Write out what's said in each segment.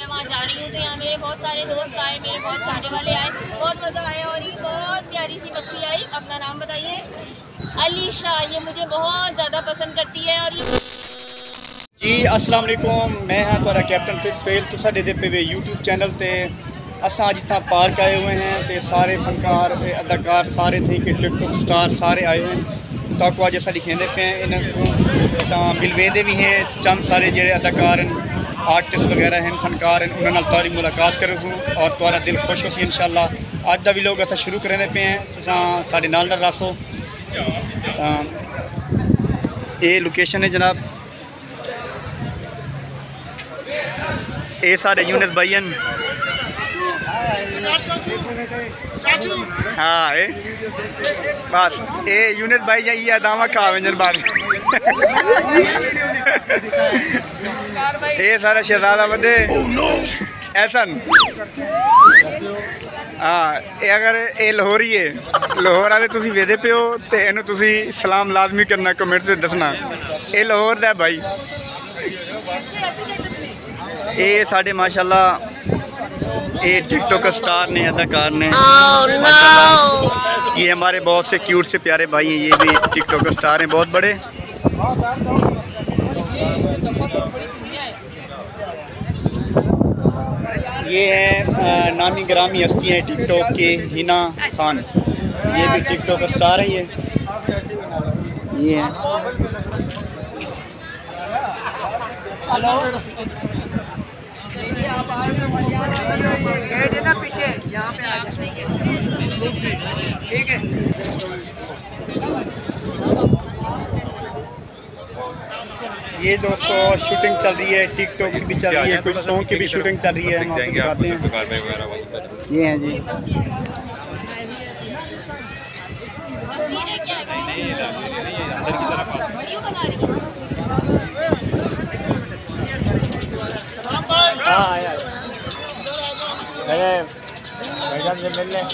मैं वहाँ जा रही हूँ तो यहाँ मेरे बहुत सारे दोस्त आए मेरे बहुत चाहने वाले आए बहुत मज़ा आया और ये बहुत प्यारी सी बच्ची आई अपना नाम बताइए अलीशा ये मुझे बहुत ज़्यादा पसंद करती है और ये ਜੀ ਅਸਲਾਮ ਅਲੈਕੁਮ ਮੈਂ ਹਾਂ ਤੁਹਾਡਾ ਕੈਪਟਨ ਫਿਕ ਫੇਲ तो ਸਾਡੇ ਦੇ ਪਵੇ YouTube ਚੈਨਲ ਤੇ ਅਸਾਂ ਅੱਜ ਇੱਥਾਂ ਪਾਰਕ ਆਏ ਹੋਏ ਹਾਂ ਤੇ ਸਾਰੇ ਫਨਕਾਰ ਤੇ ਅਦਾਕਾਰ ਸਾਰੇ ਥੇ ਕਿ ਟਿਕਟੋਕ ਸਟਾਰ ਸਾਰੇ ਆਏ ਹੋਏ ਹਨ ਤਾਂ ਕੋ ਅੱਜ ਅਸਾਂ ਦਿਖਾਉਂਦੇ ਪਏ ਹਾਂ ਇਹਨਾਂ ਨੂੰ ਤਾਂ ਮਿਲਵੇਂਦੇ ਵੀ ਹੈ ਚੰਦ ਸਾਰੇ ਜਿਹੜੇ ਅਦਾਕਾਰ ਹਨ ਆਰਟਿਸਟ ਵਗੈਰਾ ਹਨ ਫਨਕਾਰ ਹਨ ਉਹਨਾਂ ਨਾਲ ਤੁਹਾਡੀ ਮੁਲਾਕਾਤ ਕਰੂੰ ਔਰ ਤੁਹਾਡਾ ਦਿਲ ਖੁਸ਼ ਹੋਸੀ ਇਨਸ਼ਾਅੱਲਾ ਅੱਜ ਦਾ ਵੀ ਲੋਕ ਅਸਾਂ ਸ਼ੁਰੂ ਕਰਦੇ ਪਏ ਹਾਂ ਤੁਸੀਂ ਸਾਡੇ ਨਾਲ ਨਾਲ ਰਸੋ ਤਾਂ ਇਹ ਲੋਕੇਸ਼ਨ ਹੈ ਜਨਾਬ ਇਹ ਸਾਡੇ ਯੂਨਸ ਭਾਈ ਹਨ ਹਾਂ ਇਹ ਬਸ ਇਹ ਯੂਨਸ ਭਾਈ ਜੀ ਇਹ ਦਾਵਾ ਕਾਵੰਜਨ ਬਾਦ ये सारा शहजादा बदे ऐसा हाँ अगर ये लाहौरी है लाहौर वाले तुम वेदे पे हो तो इन तुम सलाम लाजमी करना कमेंट से दसना। ये लाहौर द भाई। ये साढ़े माशाल्लाह ये टिकटॉक स्टार ने अदाकार ने। ये हमारे बहुत से क्यूट से प्यारे भाई हैं ये भी टिकटॉक स्टार हैं बहुत बड़े। ये हैं नामी ग्रामी हस्ती हैं टिकटॉक के हिना खान। ये भी टिकटॉक स्टार है ये। ये हैं। ये दोस्तों शूटिंग चल रही है टिकटॉक की भी चल रही है कुछ सॉन्ग की भी शूटिंग चल रही है हैं ये हैं जी तस्वीरें क्या वीडियो बना रही हाँ आया अरे भाईजान से मिल लें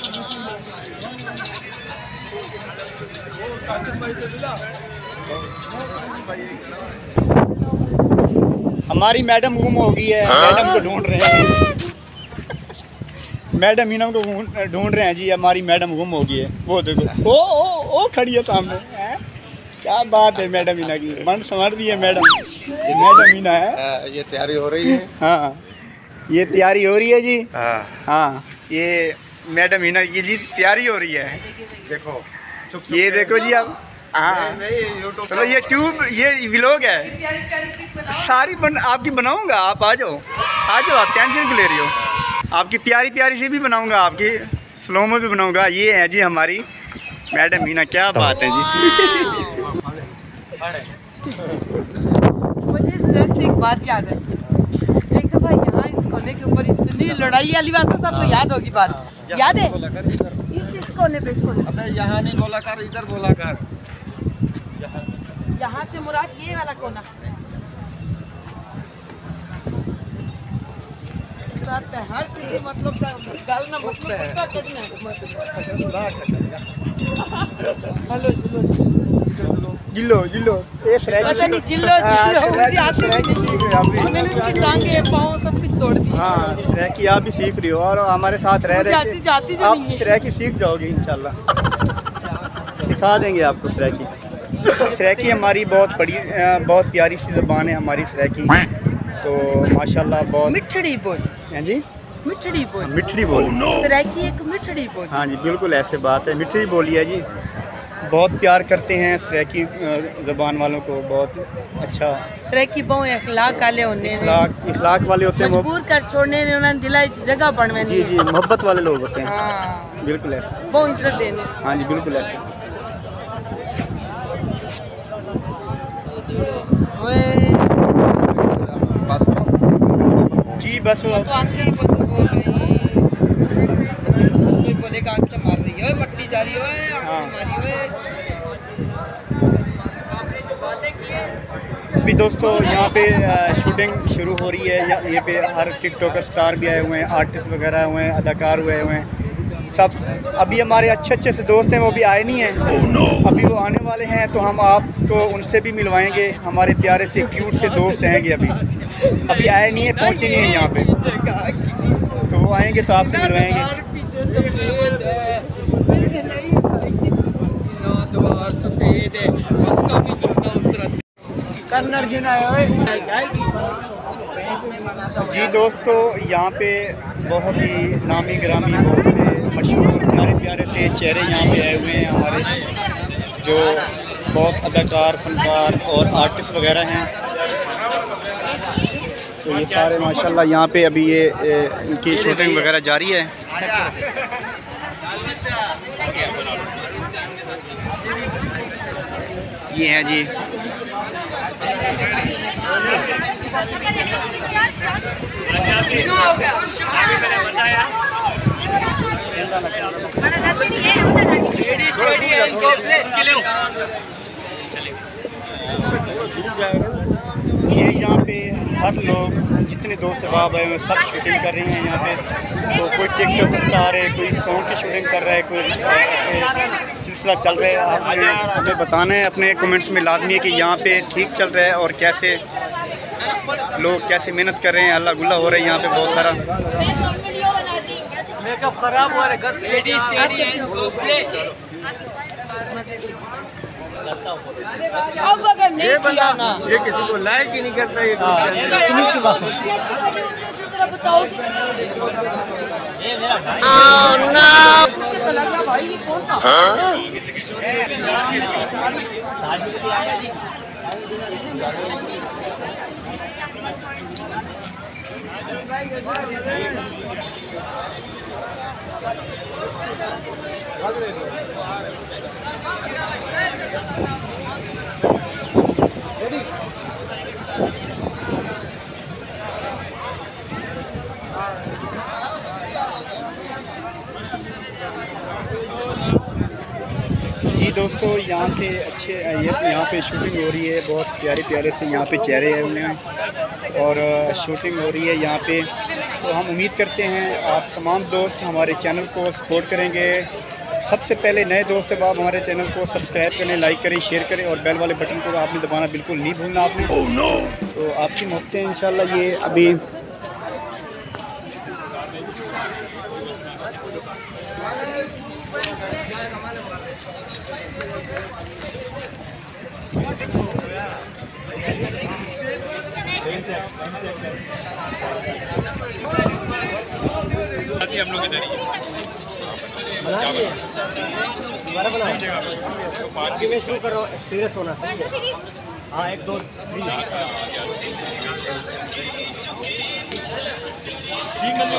हमारी मैडम गुम हो गई है। मैडम को ढूंढ रहे हैं। मैडम इनम को ढूंढ रहे हैं जी हमारी मैडम गुम हो गई है। वो देखो ओ ओ ओ खड़ी है सामने। हैं? क्या बात है मैडम इना की। मन समझ भी है मैडम। ये मैडम इना है। हाँ, ये तैयारी हो रही है। हाँ ये तैयारी हो रही है जी। हाँ। हाँ ये मैडम हिना ये जी तैयारी हो रही है। देखो ये देखो जी आप। हाँ। चलो ये ट्यूब ये व्लॉग है। सारी बन आपकी बनाऊँगा आप आ जाओ। आ जाओ आप टेंशन क्यों ले रही हो? आपकी प्यारी प्यारी सी भी बनाऊँगा आपकी स्लो में भी बनाऊँगा। ये है जी हमारी मैडम मीना क्या बात है जी। मुझे इस से एक बात याद है। एक दफ़ा यहाँ इस कोने के ऊपर इतनी लड़ाई वाली बात है। सबको याद होगी बात। याद है? इस इस कोने पे इस कोने अबे यहाँ नहीं बोला कर इधर बोला कर। यहाँ से मुराद ये वाला कोना हर चीज़ मतलब का गल ना मतलब हेलो। हेलो जिलो जिलो ये पता नहीं जिल्लो हाँ, जिल्लो मुझे स्रैकी- आती नहीं हो। मैंने इसकी टांगे पाँव सब कुछ तोड़ दी हाँ स्रैकी आप भी सीख रही हो और हमारे साथ रह रहे जाती- जाती जो आप नहीं है। स्रैकी सीख जाओगे इंशाल्लाह। सिखा देंगे आपको स्रैकी स्रैकी हमारी बहुत बड़ी बहुत प्यारी सी ज़बान है हमारी स्रैकी तो माशाल्लाह बहुत मिठड़ी बोल। हैं जी? मिठड़ी बोल। मिठड़ी बोली। सराइकी एक मिठड़ी बोल। हाँ जी बिल्कुल ऐसे बात है। मिठड़ी बोली है जी। बहुत प्यार करते हैं स्रैकी ज़बान वालों को बहुत अच्छा। सराइकी बहु अखलाक वाले होने ने। इखलाक इखलाक वाले होते हैं मजबूर कर छोड़ने ने उन्हें दिलाई च जगह बनवे जी जी मोहब्बत वाले लोग होते हैं। हाँ। बिल्कुल ऐसे। बहु इज़्ज़त देने हाँ जी बिल्कुल ऐसे। जी बस वो- तो कोई बोलेगा रही है मट्टी हाँ। मारी अभी दोस्तों यहाँ पे शूटिंग शुरू हो रही है। ये पे हर टिकटॉकर स्टार भी आए हुए हैं आर्टिस्ट वगैरह हुए हैं अदाकार हुए हुए हैं। सब अभी हमारे अच्छे अच्छे से दोस्त हैं वो भी आए नहीं हैं। अभी वो आने वाले हैं तो हम आपको उनसे भी मिलवाएँगे। हमारे प्यारे से क्यूट से दोस्त रहेंगे अभी। अभी आए नहीं है पहुँचे नहीं हैं यहाँ पे। तो वो आएँगे तो आपसे मिलवाएँगे। पीछे सफ़ेद है है उसका भी चूना उतरा कन्नड़ जिना जी दोस्तों, यहाँ पे बहुत ही नामी ग्रामी बहुत मशहूर प्यारे प्यारे से चेहरे यहाँ पे आए हुए हैं, हमारे जो बहुत अदाकार, फनकार और आर्टिस्ट वगैरह हैं। तो ये सारे माशाल्लाह यहाँ पे अभी ये इनकी शूटिंग वगैरह जारी है। ये हैं जी। ये यहाँ पे हर लोग जितने दोस्त अहबाब आए हैं, सब शूटिंग कर रहे हैं यहाँ पे। तो कोई टिकटॉक स्टार है कोई सॉन्ग की शूटिंग कर रहा है कोई सिलसिला चल रहा है। आपने हमें बताना है अपने कमेंट्स में लाजमी है कि यहाँ पे ठीक चल रहा है और कैसे लोग कैसे मेहनत कर रहे हैं अल्लाह गुल्ला हो रहा है यहाँ पे बहुत सारा। वीडियो बनाती हूँ अब अगर नहीं किया ना। ये किसी को लाइक ही नहीं करता ये जरा बताओ चला गया भाई ये कौन था? जी दोस्तों यहाँ से अच्छे ये यहाँ पे शूटिंग हो रही है बहुत प्यारे प्यारे से यहाँ पे चेहरे हैं उन्हें और शूटिंग हो रही है यहाँ पे। तो हम उम्मीद करते हैं आप तमाम दोस्त हमारे चैनल को सपोर्ट करेंगे। सबसे पहले नए दोस्त अब आप हमारे चैनल को सब्सक्राइब करें लाइक करें शेयर करें और बेल वाले बटन को आपने दबाना बिल्कुल नहीं भूलना आपने। Oh, no. तो आपकी मोहब्बतें इंशाल्लाह ये अभी हम लोग इधर ही में शुरू करो एक्सपीरियंस होना हाँ एक दो तीन को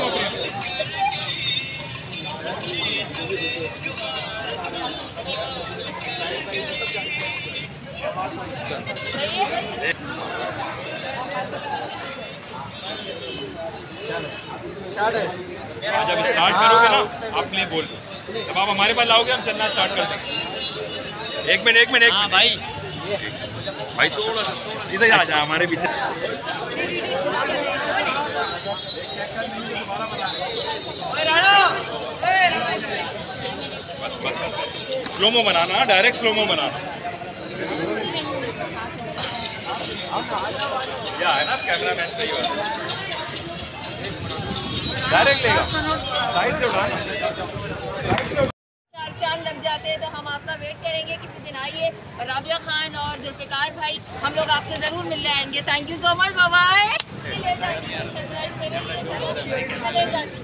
जब स्टार्ट करोगे ना आप प्ले बोल जब आप हमारे पास लाओगे हम चलना स्टार्ट कर देंगे। एक मिनट एक मिनट एक मिनट। भाई भाई थोड़ा सा। इधर आ जा हमारे पीछे। बस बस बस स्लोमो बनाना डायरेक्ट स्लोमो बनाना। या है ना कैमरा मैन सही बात डायरेक्ट लेगा साइड से उठाना चार चाँद लग जाते हैं तो हम आपका वेट करेंगे किसी दिन आइए। राबिया खान और जुल्फ़िकार भाई हम लोग आपसे ज़रूर मिलने आएँगे। Thank you so much bye ले जाती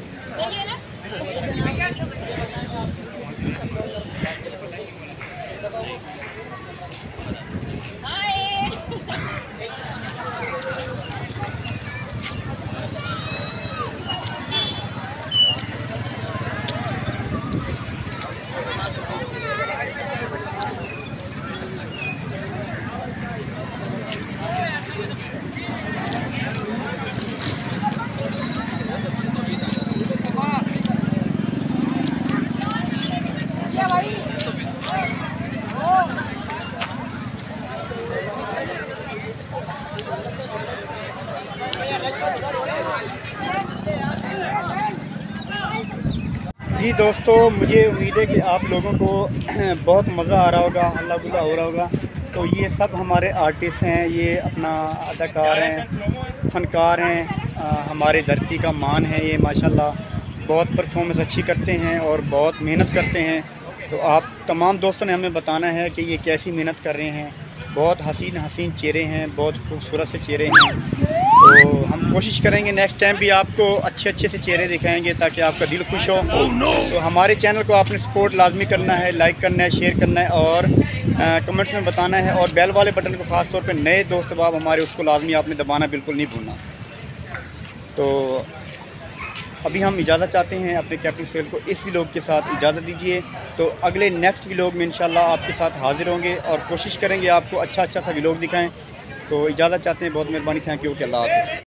जी दोस्तों, मुझे उम्मीद है कि आप लोगों को बहुत मज़ा आ रहा होगा हल्ला गुल्ला हो रहा होगा। तो ये सब हमारे आर्टिस्ट हैं, ये अपना अदाकार हैं, फनकार हैं हमारे धरती का मान है ये, माशाल्लाह। बहुत परफॉर्मेंस अच्छी करते हैं और बहुत मेहनत करते हैं। तो आप तमाम दोस्तों ने हमें बताना है कि ये कैसी मेहनत कर रहे हैं। बहुत हसीन हसीन चेहरे हैं, बहुत खूबसूरत से चेहरे हैं। तो हम कोशिश करेंगे नेक्स्ट टाइम भी आपको अच्छे अच्छे से चेहरे दिखाएँगे ताकि आपका दिल खुश हो। तो हमारे चैनल को आपने सपोर्ट लाजमी करना है लाइक करना है शेयर करना है और कमेंट्स में बताना है और बेल वाले बटन को ख़ास तौर पे नए दोस्त बाब हमारे उसको लाजमी आपने दबाना बिल्कुल नहीं भूलना। तो अभी हम इजाज़त चाहते हैं अपने कैप्टन फेल को इस व्लॉग के साथ इजाज़त दीजिए। तो अगले नेक्स्ट व्लॉग में इंशाल्लाह आपके साथ हाज़िर होंगे और कोशिश करेंगे आपको अच्छा अच्छा सा व्लॉग दिखाएँ। तो इजाज़त चाहते हैं बहुत मेहरबानी थैंक यू के अल्लाह हाफ़िज़।